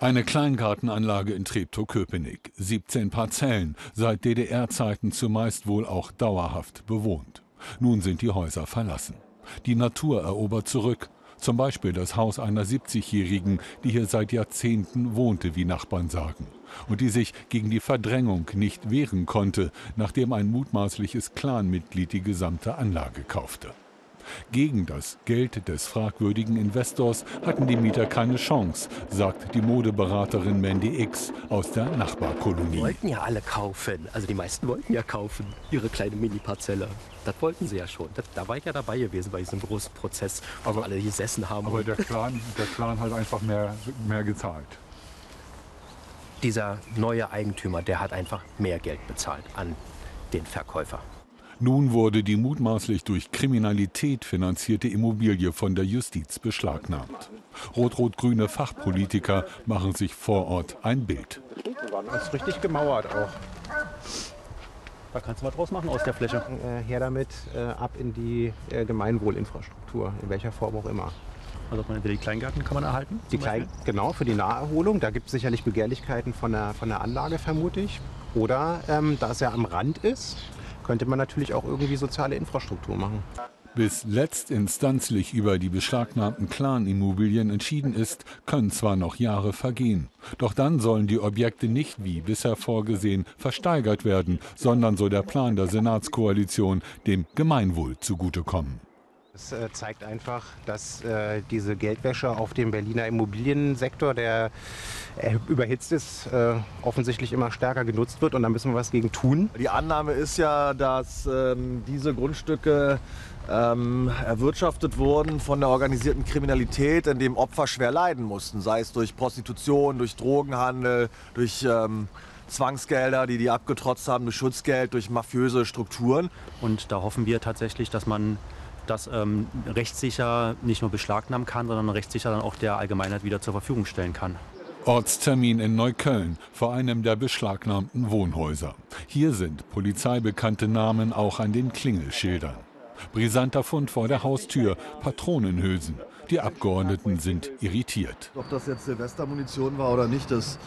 Eine Kleingartenanlage in Treptow-Köpenick. 17 Parzellen, seit DDR-Zeiten zumeist wohl auch dauerhaft bewohnt. Nun sind die Häuser verlassen. Die Natur erobert zurück. Zum Beispiel das Haus einer 70-Jährigen, die hier seit Jahrzehnten wohnte, wie Nachbarn sagen. Und die sich gegen die Verdrängung nicht wehren konnte, nachdem ein mutmaßliches Clanmitglied die gesamte Anlage kaufte. Gegen das Geld des fragwürdigen Investors hatten die Mieter keine Chance, sagt die Modeberaterin Mandy X aus der Nachbarkolonie. Die wollten ja alle kaufen. Also die meisten wollten ja kaufen. Ihre kleine Mini-Parzelle. Das wollten sie ja schon. Das, da war ich ja dabei gewesen bei diesem großen Prozess, wo aber, alle gesessen haben. Aber der Clan, der Clan hat einfach mehr, mehr gezahlt. Dieser neue Eigentümer, der hat einfach mehr Geld bezahlt an den Verkäufer. Nun wurde die mutmaßlich durch Kriminalität finanzierte Immobilie von der Justiz beschlagnahmt. Rot-rot-grüne Fachpolitiker machen sich vor Ort ein Bild. Das ist richtig gemauert auch. Da kannst du was draus machen aus der Fläche. Äh, her damit, äh, ab in die äh, Gemeinwohlinfrastruktur, in welcher Form auch immer. Also die Kleingärten kann man erhalten? Die Klein, genau, für die Naherholung. Da gibt es sicherlich Begehrlichkeiten von der, von der Anlage, vermute ich. Oder, ähm, da es ja am Rand ist, könnte man natürlich auch irgendwie soziale Infrastruktur machen. Bis letztinstanzlich über die beschlagnahmten Clan-Immobilien entschieden ist, können zwar noch Jahre vergehen. Doch dann sollen die Objekte nicht wie bisher vorgesehen versteigert werden, sondern so der Plan der Senatskoalition dem Gemeinwohl zugutekommen. Das äh, zeigt einfach, dass äh, diese Geldwäsche auf dem Berliner Immobiliensektor, der äh, überhitzt ist, äh, offensichtlich immer stärker genutzt wird und da müssen wir was gegen tun. Die Annahme ist ja, dass ähm, diese Grundstücke ähm, erwirtschaftet wurden von der organisierten Kriminalität, in dem Opfer schwer leiden mussten, sei es durch Prostitution, durch Drogenhandel, durch ähm, Zwangsgelder, die die abgetrotzt haben, durch Schutzgeld, durch mafiöse Strukturen. Und da hoffen wir tatsächlich, dass man das ähm, rechtssicher nicht nur beschlagnahmen kann, sondern rechtssicher dann auch der Allgemeinheit wieder zur Verfügung stellen kann. Ortstermin in Neukölln vor einem der beschlagnahmten Wohnhäuser. Hier sind polizeibekannte Namen auch an den Klingelschildern. Brisanter Fund vor der Haustür, Patronenhülsen. Die Abgeordneten sind irritiert. Ob das jetzt Silvestermunition war oder nicht, das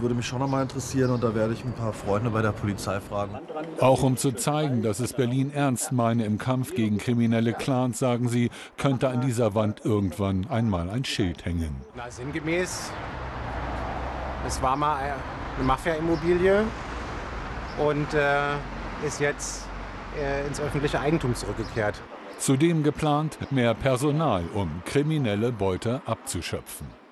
würde mich schon noch mal interessieren und da werde ich ein paar Freunde bei der Polizei fragen. Auch um zu zeigen, dass es Berlin ernst meine im Kampf gegen kriminelle Clans, sagen sie, könnte an dieser Wand irgendwann einmal ein Schild hängen. Na, sinngemäß, es war mal eine Mafia-Immobilie und äh, ist jetzt äh, ins öffentliche Eigentum zurückgekehrt. Zudem geplant mehr Personal, um kriminelle Beute abzuschöpfen.